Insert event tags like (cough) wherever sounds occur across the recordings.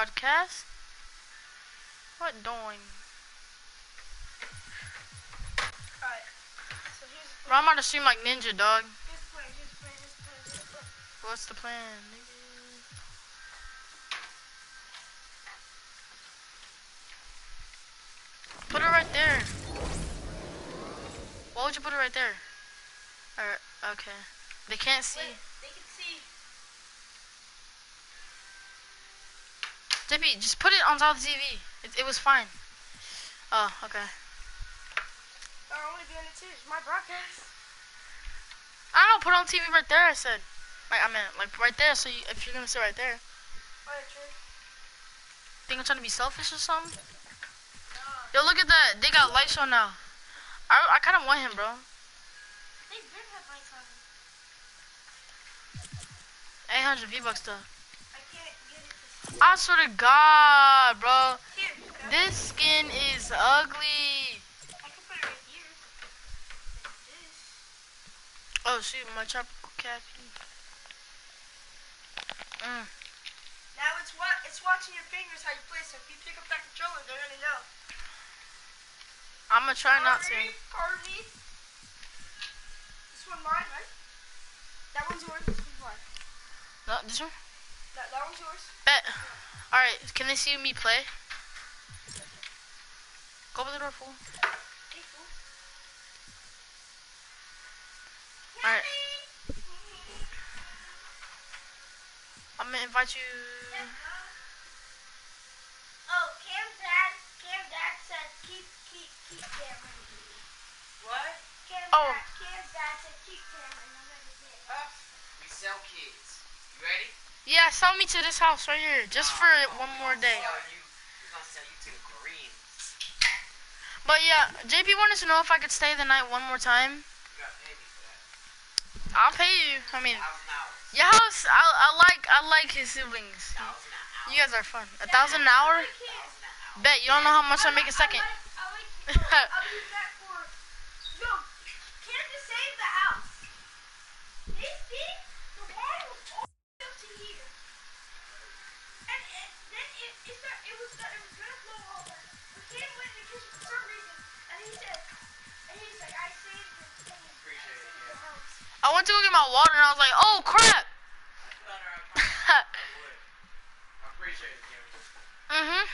broadcast. What doing? Alright. So here's the Bro, I'm to stream like Ninja, dog. here's the plan, here's the plan, here's the plan, here's the plan. What's the plan? nigga? Put it right there. Why would you put it right there? Or, okay. They can't see. Wait, they can see. JP, just put it on top of the TV. It, it was fine. Oh, okay. They're only doing it too. It's my broadcast. I don't know, put it on TV right there, I said. Like, I meant, like, right there, so you, if you're gonna sit right there. Oh, Alright, true. Think I'm trying to be selfish or something? Yo, look at that. They got lights on now. I, I kind of want him, bro. They did have lights on. 800 V-Bucks, though. I can't get it to see. I swear to God, bro. Here. This skin is ugly. I can put it right. Like. Oh, shoot, my tropical caffeine. Mm. Now it's what it's watching your fingers how you play. So if you pick up that controller, they're gonna know. I'm gonna try not to. Pardon me. This one mine, right? That one's yours. This one's mine. No, this one? That, one's yours. Bet. Alright, can they see me play? Go over the door, fool. Fool. Alright. I'm gonna invite you. Oh, Cam's dad, Cam dad said keep, keep, keep Cameron. What? Cam Oh. dad, Cam's dad said keep Cameron no matter what. Huh? We sell kids. You ready? Yeah, sell me to this house right here, just for one more day. But yeah, JP wanted to know if I could stay the night one more time. I'll pay you. I mean, your house. I, I like. I like his siblings. You guys are fun. A. Thousand an hour. Bet you don't know how much I make a second. (laughs) I like, I like, no, I'll use that for. No, Cam just saved the house. This thing, the water was all up to here. And it, then it, it, start, it was it was gonna flow over. But Cam went in the kitchen for some reason, and he said, and he's like, I saved the thing. I Appreciate it, saved the yeah. house. I went to go get my water and I was like, oh crap. Thunder, I promise. (laughs) I would. I appreciate it, Jimmy. mhm.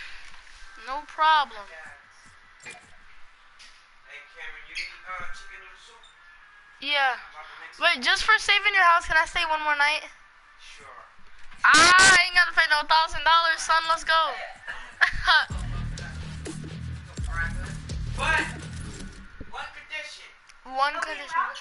No problem. Hey, Cameron, you eat uh, chicken noodle soup? Yeah. I'm about to make some. Wait, just for saving your house, can I stay one more night? Sure. Ah, I ain't gotta pay no thousand dollars, son. Let's go. But (laughs) one condition. One condition. Ralph?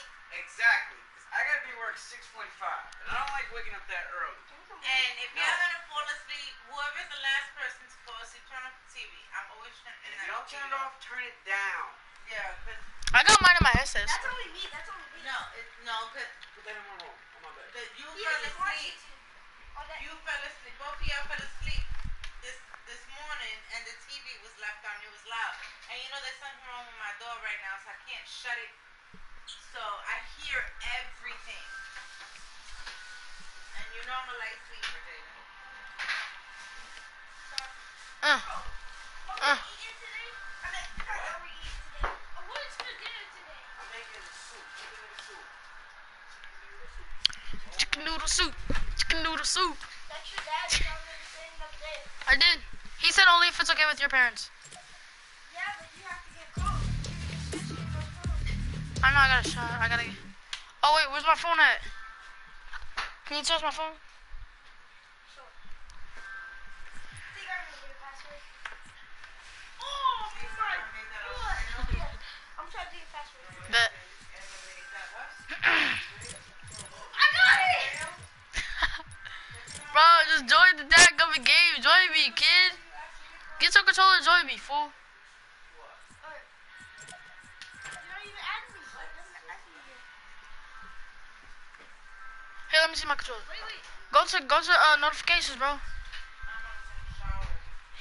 I gotta be at work 6:45, and I don't like waking up that early. And if No. you're gonna fall asleep, whoever's the last person to fall asleep, turn off the TV. I'm always turning And if you don't turn it off, turn it down. Yeah, but I got mine in my headset. That's only me. That's only me. no, it, no, cause Put that in my room. On my bed. the, you Yeah, fell asleep. You fell asleep. Both of y'all fell asleep this this morning, and the TV was left on. It was loud, and you know there's something wrong with my door right now, so I can't shut it. So I hear everything. And you know I'm a light sleeper, David. Uh, What Uh. we eating today? I mean, not what we eating today. Uh, What's for dinner today? I'm making the soup. Chicken noodle soup. chicken noodle soup. Chicken noodle soup. That's your dad telling me the same the other day. I did. He said only if it's okay with your parents. Yeah, but you have to get. I know I got a shot. I gotta. Oh wait, where's my phone at? Can you charge my phone? to go to uh, notifications, bro.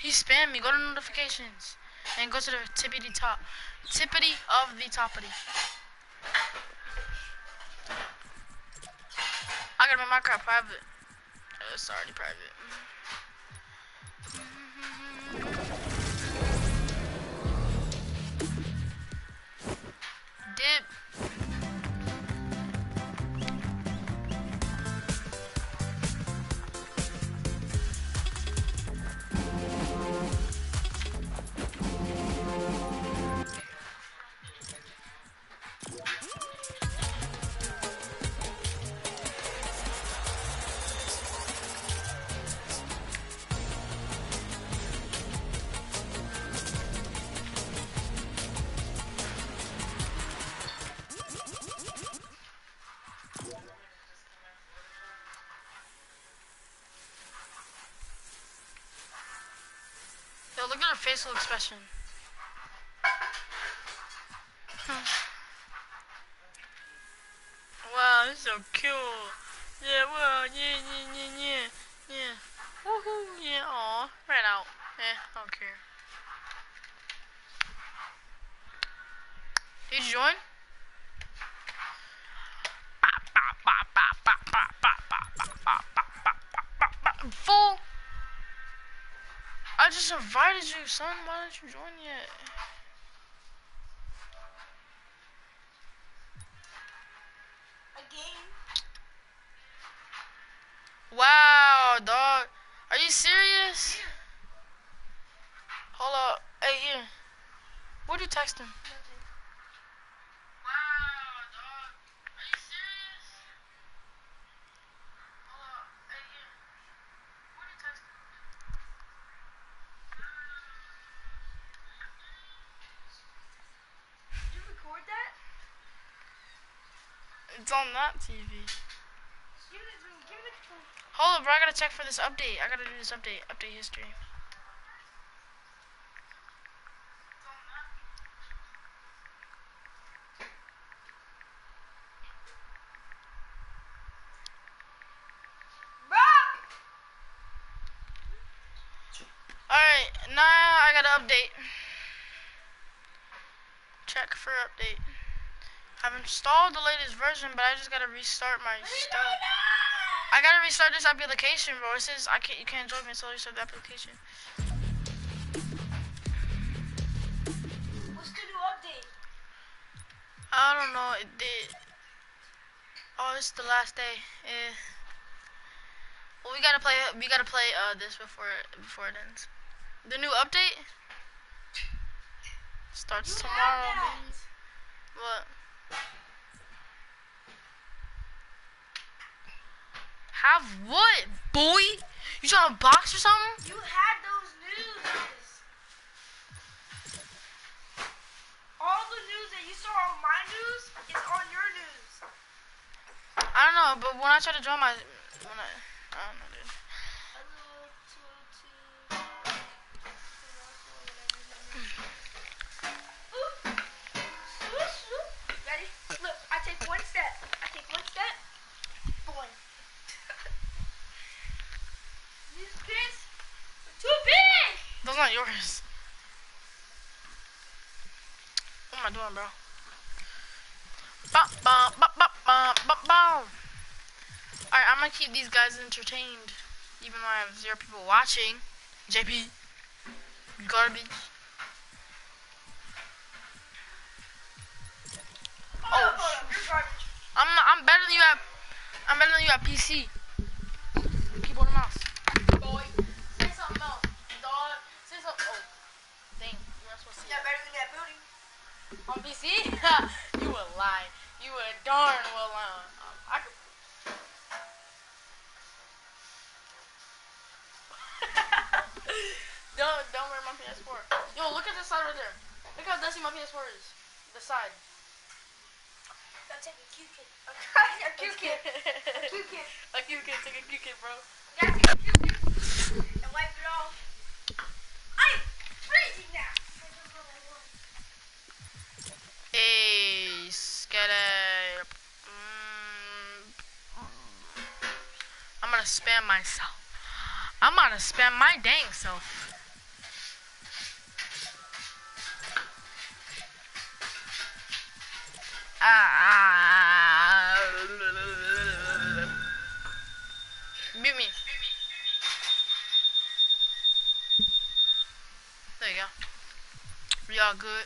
He spammed me. Go to notifications and go to the tippity top, tippity of the toppity. I gotta make my car private. Oh, it's already private. Dip. Facial expression. Just invited you, son. Why don't you join yet? Again. Wow, dog. Are you serious? Hold up. Hey, here. What'd you text him? Wow, dog. Are you serious? Hold up. Hey, here. What'd you text him? Did you record that? It's on that TV. Hold up, bro. I gotta check for this update. I gotta do this update. Update history. Alright, now I gotta update. Check for update. Installed the latest version, but I just gotta restart my stuff. I gotta restart this application, bro. It says I can't. You can't join me until you restart the application. What's the new update? I don't know. It did. Oh, it's the last day. Eh. Well, we gotta play. We gotta play uh this before before it ends. The new update starts You tomorrow. What? Have what, boy? You trying to box or something? You had those news. All the news that you saw on my news is on your news. I don't know, but when I try to join my, when I, I don't know, big. Not yours. What am I doing, bro? Alright, I'm gonna keep these guys entertained, even though I have zero people watching. JP, garbage. Oh. I'm I'm better than you at I'm better than you at PC. Keyboard and mouse. Boy, say something else. Dog, say something. Oh, dang, you're not supposed to see Not that. better than that booty. On PC? (laughs) you would lie. You would darn well lie. Um, I could. (laughs) don't don't wear my PS4. Yo, look at this side right there. Look how dusty my PS4 is. The side. Take a Q kit. A Q kit. A Q kit. (laughs) A Q kid, take a Q kid, bro. Gotta take a and wipe it off. I'm freezing now. Hey, sketty. Mm, I'm spam myself. I'm gonna spam my dang self. Ah. Mute me. There you go. We all good.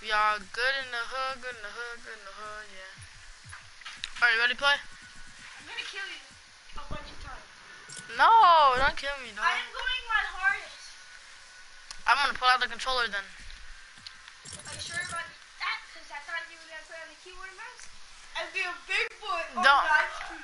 We all good in the hood, good in the hood, good in the hood, yeah. Alright, ready to play? I'm gonna kill you a bunch of times. No, don't kill me, dog. I am going my hardest. I'm gonna pull out the controller then. Are you sure about that? Because I thought you were gonna play on the keyboard and mouse. And be a Bigfoot on Don't. live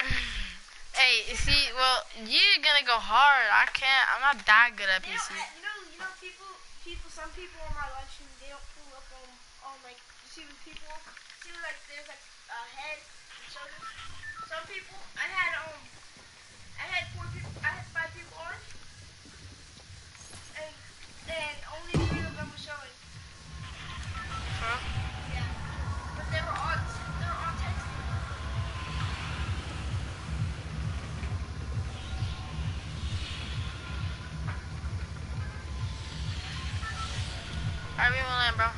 (laughs) hey, you see, well, you're gonna go hard. I can't, I'm not that good at They don't, PC. you know, you know, people, people, some people on my live stream, they don't pull up on, on like, you see the people, see like, there's like a head and shoulders. Some people, I had um, I had four people, I had five people on, and, and only three of them were showing. Huh? Yeah. But they were all, they were all texting. Alright, we will land, bro.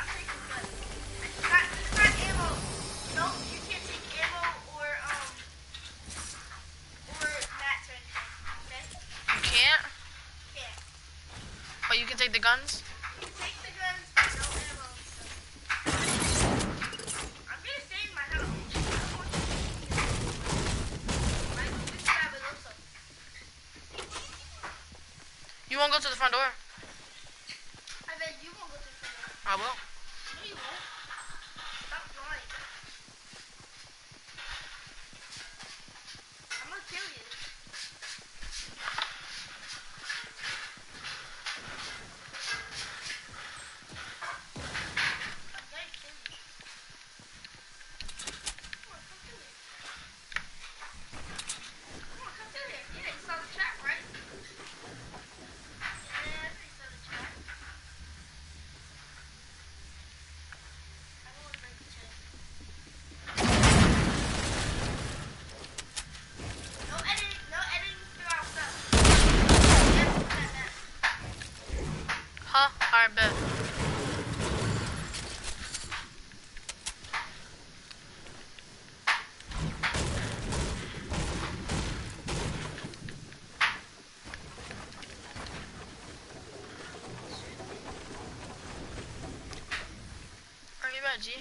strategy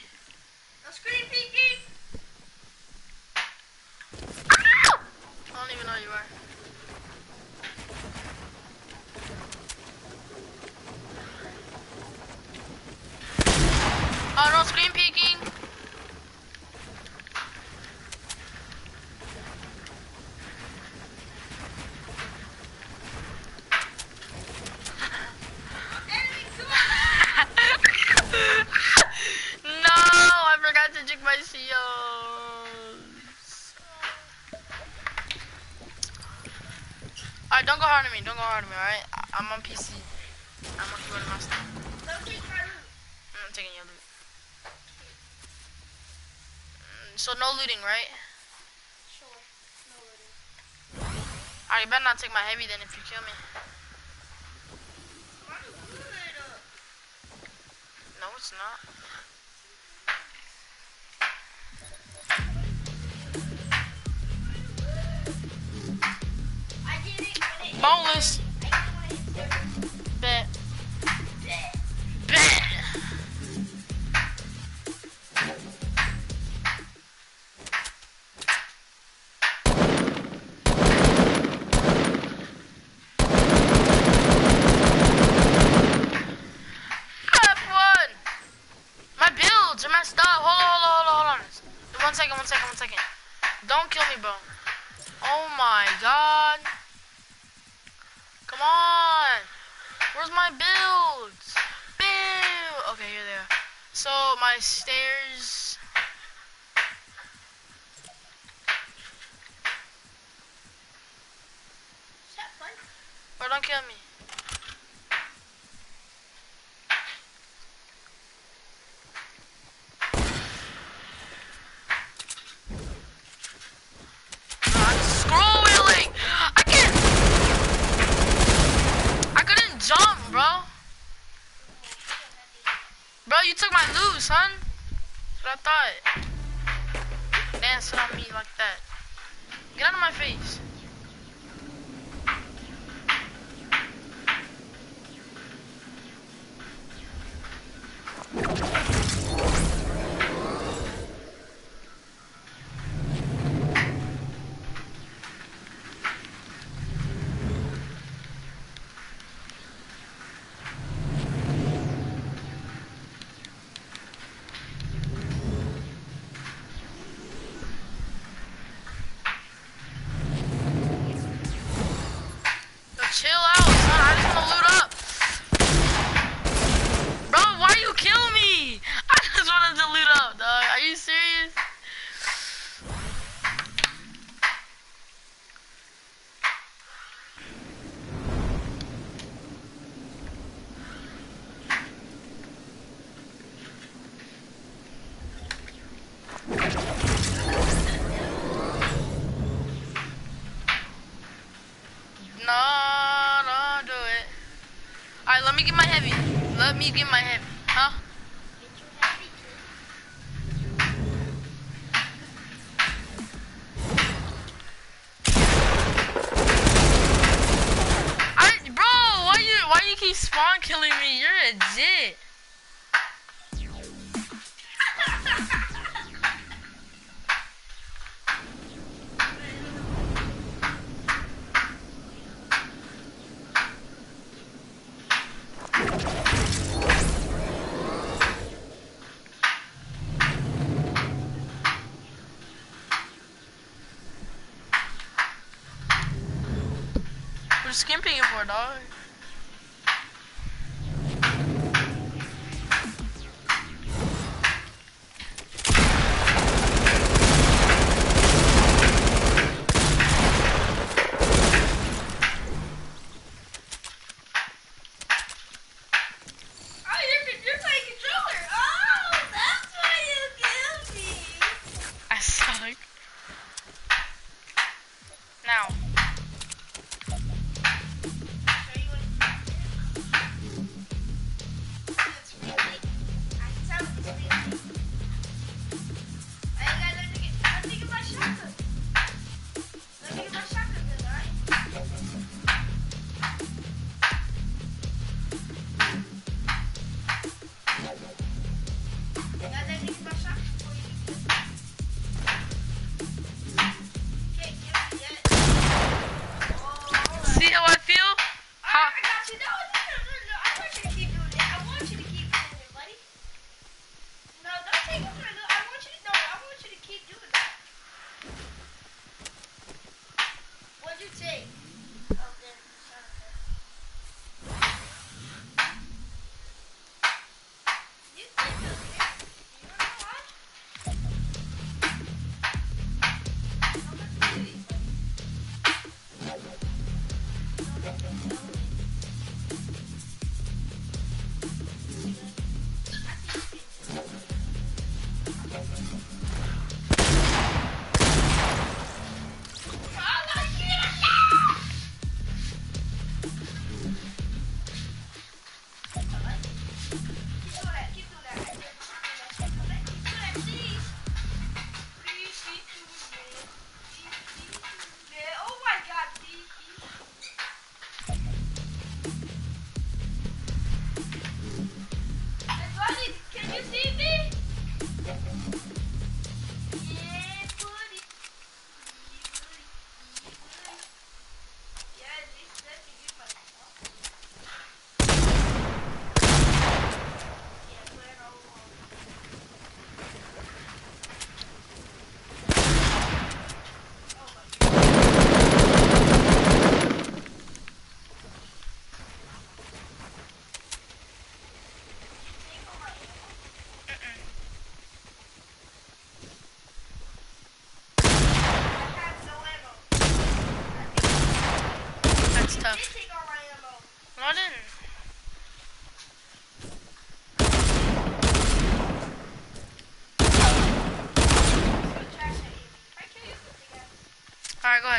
don't go hard on me. Don't go hard on me, alright? I'm on PC. I'm on keyboard master. Don't take my loot. I'm taking your loot. Mm, so no looting, right? Sure, no looting. Alright, you better not take my heavy then if you kill me. No, it's not. boneless son? me get my heavy. Let me get my heavy.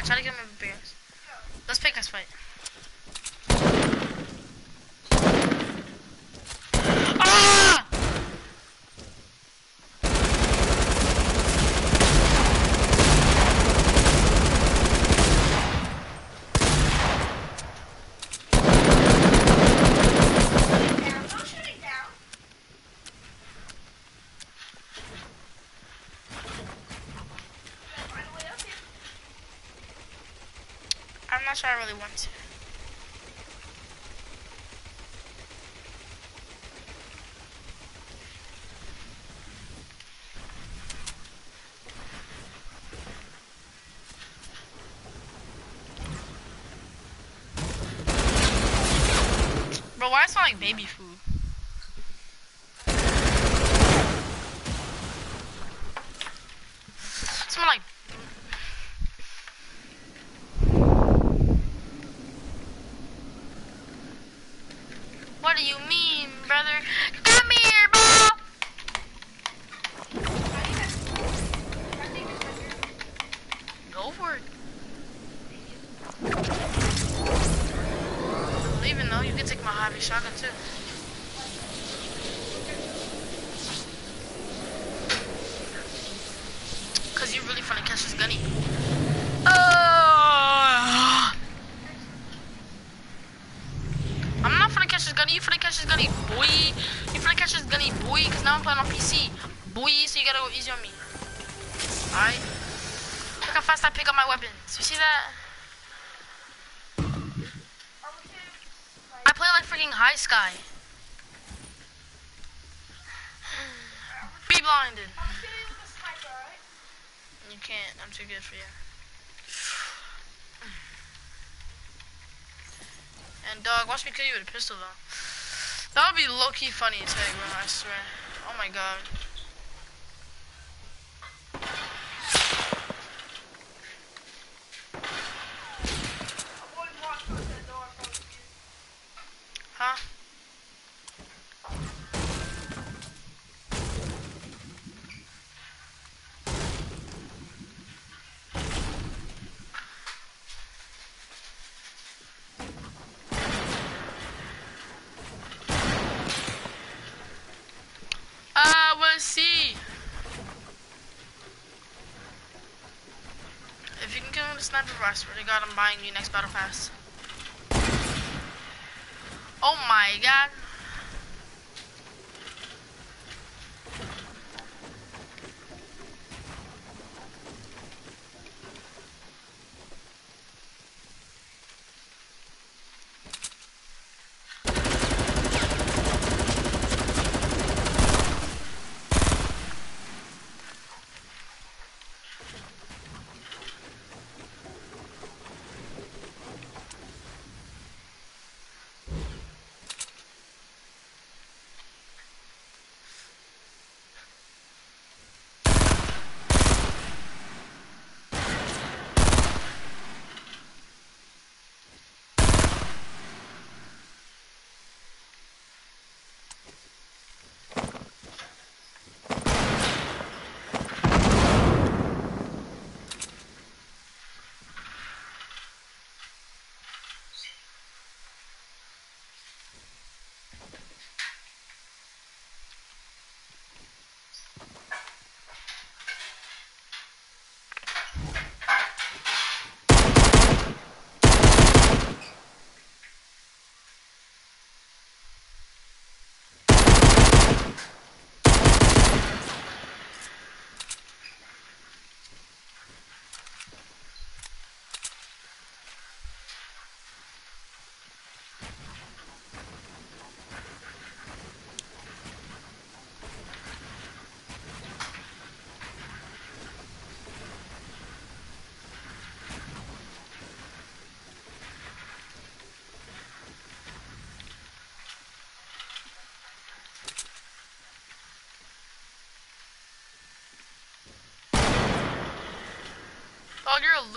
try to get my beers. Let's pick a fight. Really want to. Bro, why is it like baby food? Smell like What do you mean, brother? Come here, bro. Go for it. I'm leaving though. You can take my heavy shotgun too. Good for you. And dog, watch me kill you with a pistol though. That would be low key funny take, bro. I swear. Oh my god. Huh? I will see. If sniper, I swear to God, I'm buying you next battle pass. Oh my God.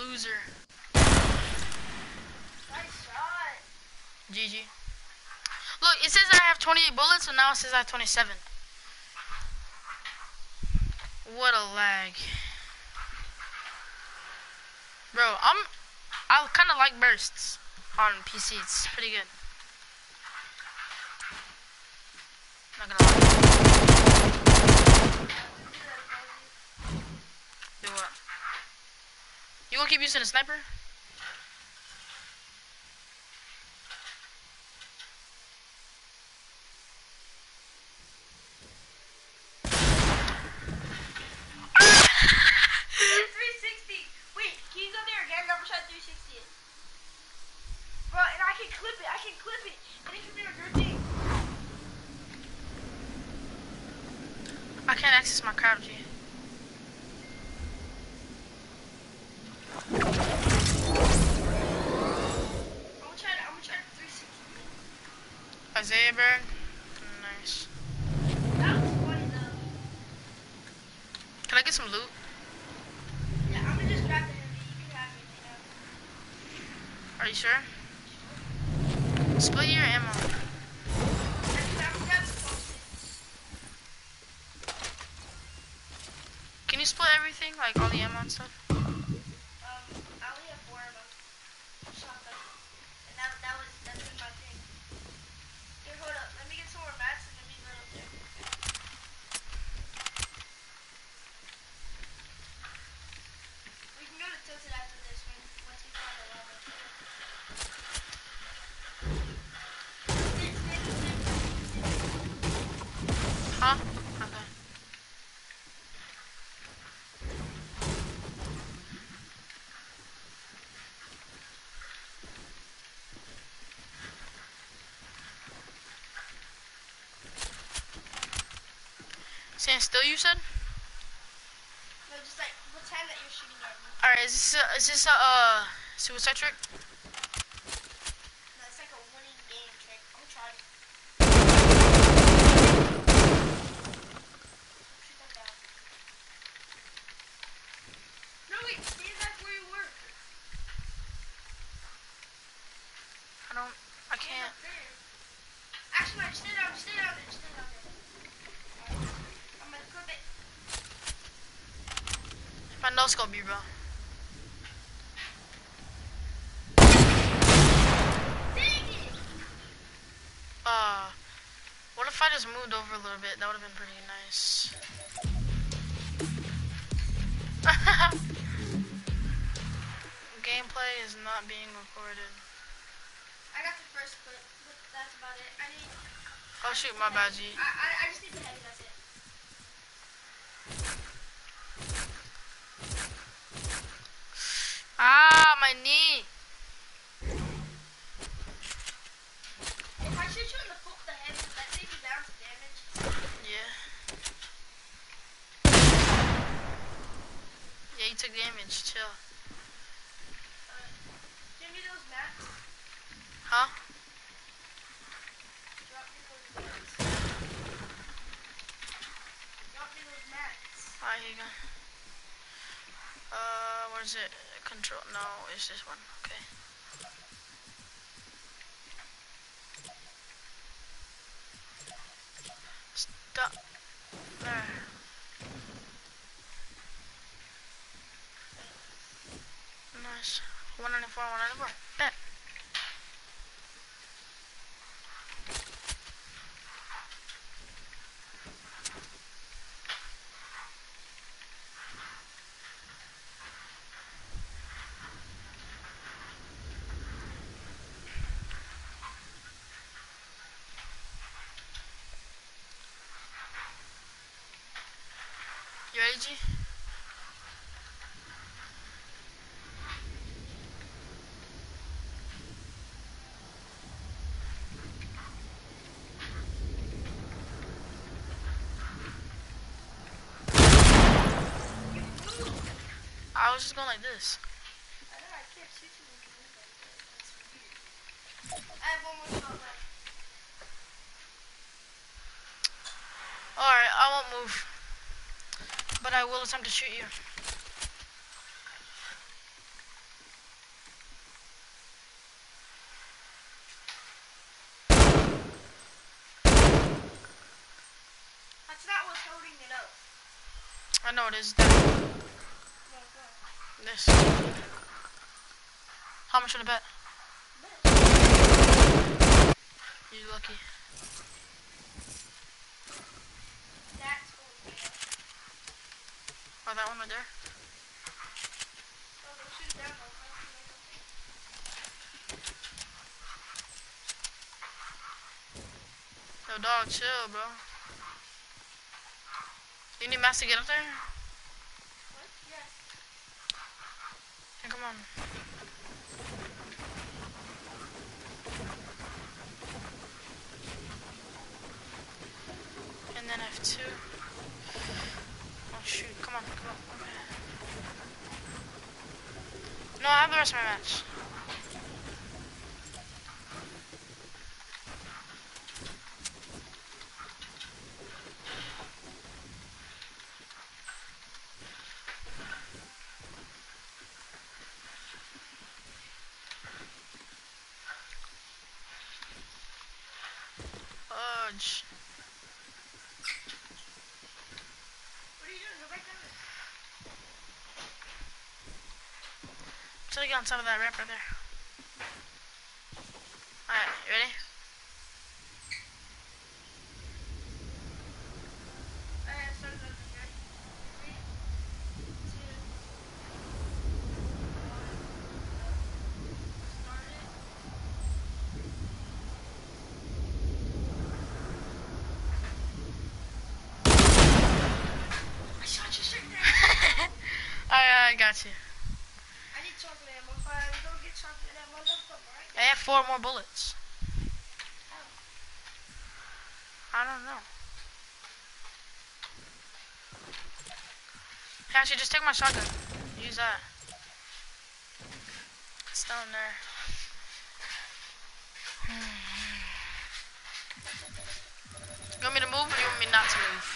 Oh, you're a loser. GG. Look, it says I have 28 bullets, and now it says I have 27. What a lag. Bro, I'm... I kind of like bursts on PC. It's pretty good. Not gonna lie. Do what? You gonna keep using a sniper? can clip it, and it can be on your thing. I can't access my crowd G. I'm gonna try to, I'm gonna try to 360. Isaiah Bird. Nice. That was funny though. Can I get some loot? Yeah, I'm gonna just grab the heavy. You can have anything Split your ammo. Can you split everything? Like all the ammo and stuff? Um, I only have four ammo. Shotgun. And that, that was, that's in my thing. Here, hold up. Let me get some more mats and let me go up there. We can go to Tilted after this when, once we find the lava. Stand- stand- stand- Huh? Okay. Stand still, you said? No, just like pretend that you're shooting at me. Alright, is this a, is this a uh, suicide trick? No, it's like a winning game trick. I'm trying. Shoot that down. No, wait, stand back where you were. I don't, I can't. Actually, stay down, stay down there, stay down there. Alright, I'm gonna clip it. My no scope you, bro. Uh, what if I just moved over a little bit? That would have been pretty nice. (laughs) Gameplay is not being recorded. I got the first clip, but that's about it. I need. Oh shoot, my bad, G. I, I, I just need the heavy, that's it. Ah, my knee. If I shoot you in the foot with the heavy, does that take you down to damage? Yeah. Yeah, you took damage. Chill. Uh, give me those mats. Huh? Drop me those mats. Drop me those mats. Alright, here you go. Uh, what it? Control? No, it's this one. Okay. Stop. There. Nice. 194, 194. I was just going like this. I know, I can't shoot you when you move like that. That's weird. I have one more shot left. Alright, I won't move. But I will attempt to shoot you. That's not what's holding it up. I know it is. That, Come on, come on. this. How much on the bet? You're lucky. That's holding it up. Oh, that one right there? Go shoot it down. I'll come to it. Yo, dog, chill, bro. You need mats to get up there? What? Yes. Hey, come on. too. Oh shoot, come on, come on. Okay. No, I have the rest of my match. Oh, Fudge. What are you doing? Go back down there. On top of that right there. Alright, you ready? Alright, start it over, okay? Three, two, one, start it. I shot you straight there. Alright, I got you. I need chocolate ammo. If I go get chocolate ammo, don't come right I have four more bullets. I don't know. Actually, just take my shotgun. Use that. It's down there. Hmm. You want me to move or you want me not to move?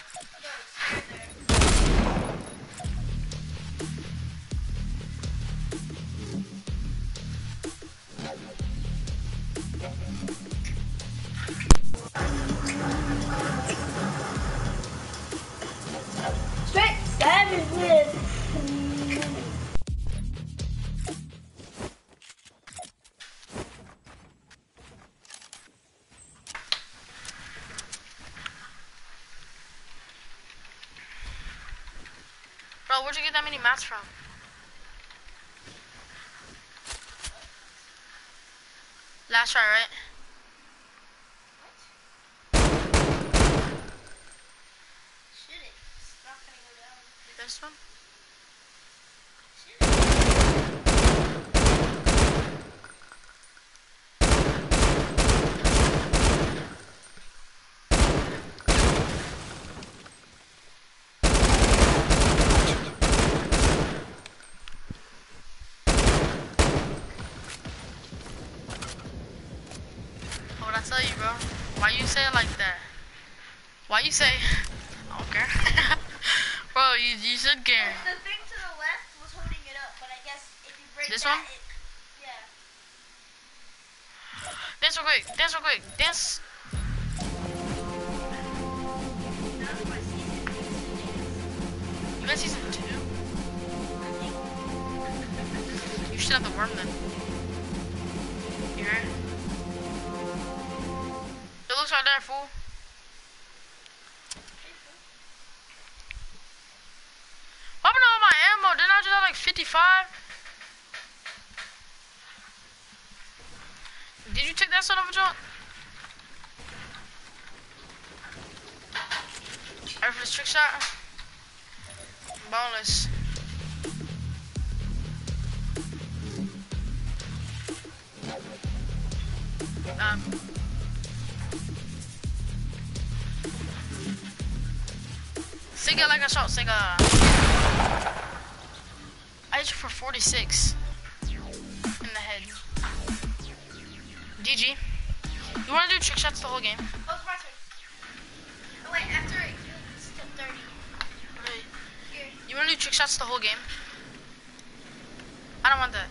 Where'd you get that many mats from? Last try, right? Shoot it. It's not gonna go down. This one? Shoot it. What I tell you, bro? Why you say it like that? Why you say? I don't care. (laughs) bro, you you should care. The thing to the left was holding it up, but I guess if you break This that, one? It, yeah. Dance real quick. Dance real quick. Dance. You got season two. You should have the worm then. You heard? Looks right there, fool. What happened to all my ammo? Didn't I just have like 55? Did you take that son of a junk? Ready for this trick shot? Boneless. Um. It like a shot, sing a. I hit you for 46 in the head. DG. You wanna do trick shots the whole game? Oh, it's my turn. Oh, wait, after it gets to 30. Really? Here. You wanna do trick shots the whole game? I don't want that.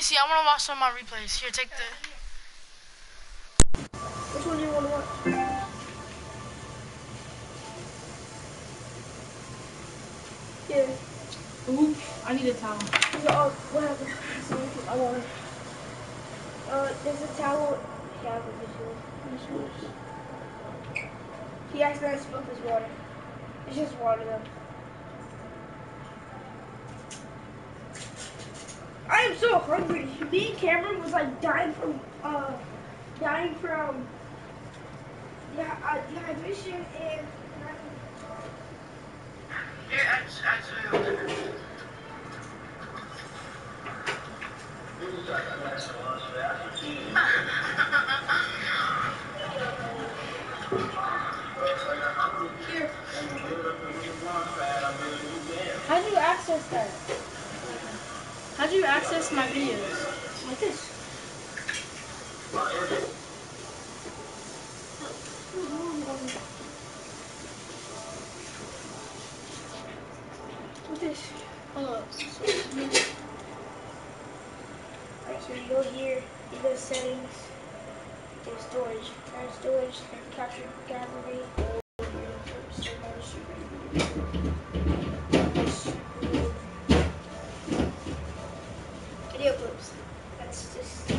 Me see. I want to watch some of my replays. Here, take the. Which one do you want to watch? Yeah. Ooh, I need a towel. Oh, what happened? (laughs) I want it. Uh, there's a towel. Yeah, I'll give to you. He accidentally spilled his water. It's just water though. I am so hungry. Me and Cameron was like dying from, uh, dying from, yeah, uh, dehydration and. Here, How do you access that? How do you access my videos? like this. With this. Hold up. Alright, so you go here, you go settings, and storage. And storage, and capture gallery your so much super- Video clips. That's just.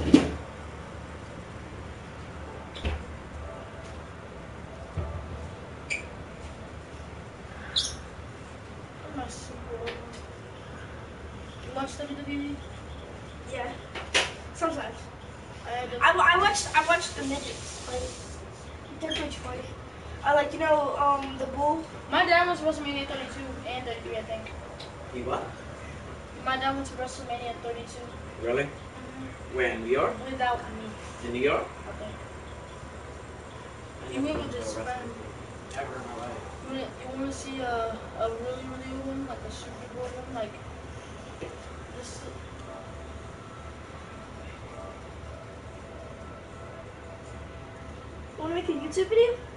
My super old one. You watch WWE? Yeah. Sometimes. I had to- I, wa- I watched I watched the midgets. Like, they're pretty funny. I like you know um the bull. My dad went to WrestleMania 32 and 33, I think. You what? My dad went to 32 Really? Where, in New York? without me. In New York? Okay. You want to just spend. Ever in my life. You want you want to see a, a really really good one, like a Super Bowl one, like this. Want to make a YouTube video?